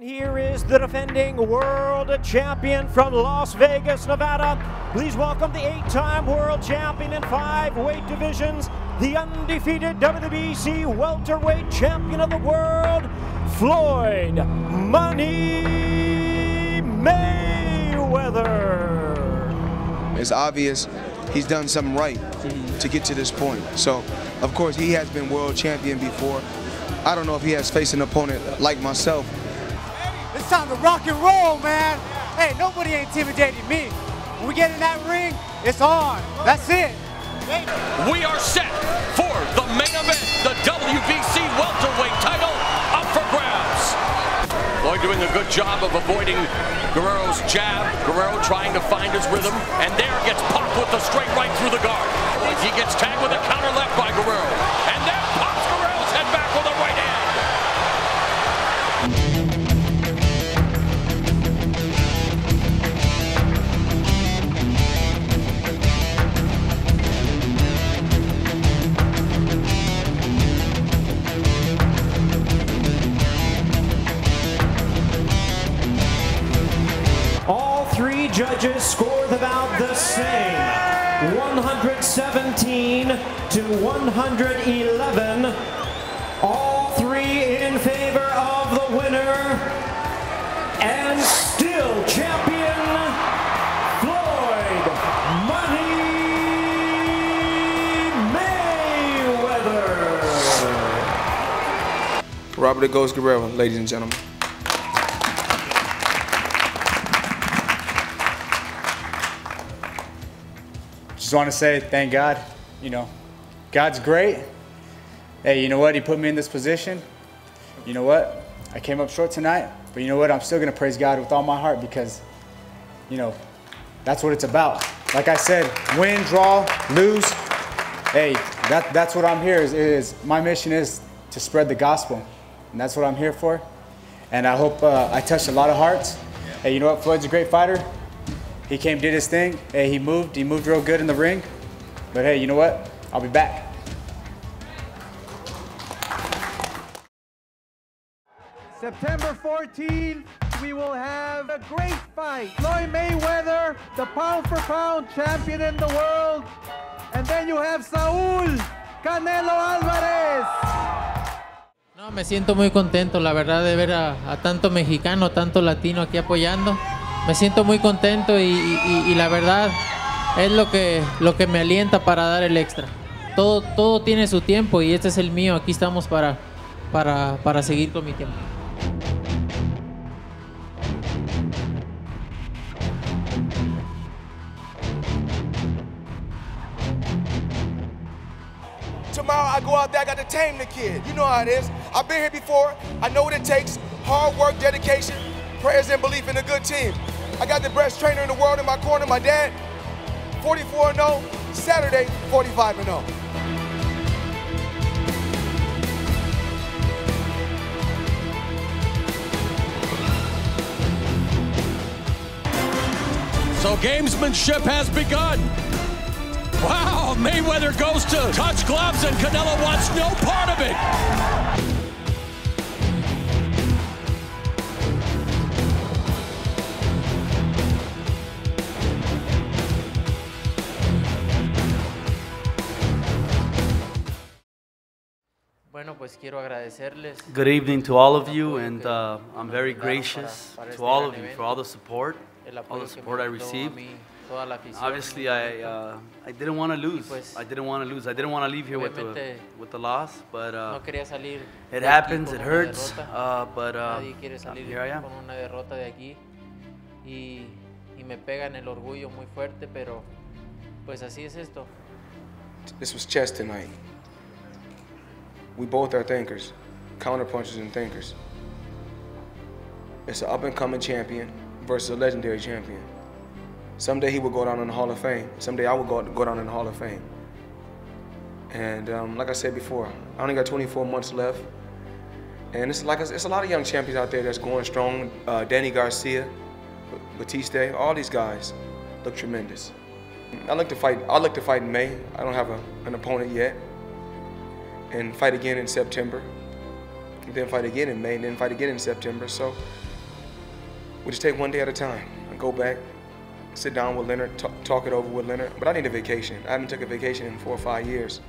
And here is the defending world champion from Las Vegas, Nevada. Please welcome the eight-time world champion in five weight divisions, the undefeated WBC welterweight champion of the world, Floyd Money Mayweather. It's obvious he's done something right to get to this point. So, of course, he has been world champion before. I don't know if he has faced an opponent like myself. It's time to rock and roll, man. Hey, nobody intimidated me. When we get in that ring, it's on. That's it. We are set for the main event, the WBC welterweight title up for grabs. Floyd doing a good job of avoiding Guerrero's jab. Guerrero trying to find his rhythm, and there gets popped with the straight right through the guard. He gets tagged with a counter left by Guerrero, and judges scored about the same 117 to 111. All three in favor of the winner and still champion Floyd Money Mayweather. Robert Ghost Guerrero, ladies and gentlemen. Just want to say thank God. You know, God's great. Hey, you know what? He put me in this position. You know what? I came up short tonight, but you know what? I'm still going to praise God with all my heart because, you know, that's what it's about. Like I said, win, draw, lose. Hey, that, that's what I'm here. Is, is my mission is to spread the gospel, and that's what I'm here for. And I hope uh, I touched a lot of hearts. Hey, you know what? Floyd's a great fighter. He came, did his thing. Hey, he moved. He moved real good in the ring. But hey, you know what? I'll be back. September 14th, we will have a great fight. Floyd Mayweather, the pound for pound champion in the world. And then you have Saul Canelo Alvarez. No, me siento muy contento, la verdad, de ver a, a tanto mexicano, tanto latino aquí apoyando. Me siento muy contento y, y- y la verdad es lo que, lo que me alienta para dar el extra. Todo, todo tiene su tiempo y este es el mío. Aquí estamos para, para, para seguir con mi tiempo. Tomorrow I go out there, I got to tame the kid. You know how it is. I've been here before. I know what it takes. Hard work, dedication, prayers, and belief in a good team. I got the best trainer in the world in my corner, my dad. 44 0. Saturday, 45 0. So gamesmanship has begun. Wow, Mayweather goes to touch gloves and Canelo wants no part of it. Good evening to all of you, and uh, I'm very gracious to all of you for all the support, all the support I received. mí, toda la afición. Obviously, I uh, I didn't want to lose. I didn't want to lose. I didn't want to leave here with the with the loss, but uh, no quería salir it happens. It hurts, uh, but uh, Nadie here I am. con una derrota de aquí y, y me pega en el orgullo muy fuerte, pero pues así es esto. This was chess tonight. We both are thinkers, counterpunchers and thinkers. It's an up and coming champion versus a legendary champion. Someday he will go down in the Hall of Fame. Someday I will go, go down in the Hall of Fame. And um, like I said before, I only got 24 months left. And it's like it's a lot of young champions out there that's going strong. Uh, Danny Garcia, Batiste, all these guys look tremendous. I look to fight. I look to fight in May. I don't have a, an opponent yet, and fight again in September. Then fight again in May, and then fight again in September. So, we just take one day at a time. I go back, sit down with Leonard, talk, talk it over with Leonard. But I need a vacation. I haven't took a vacation in four or five years.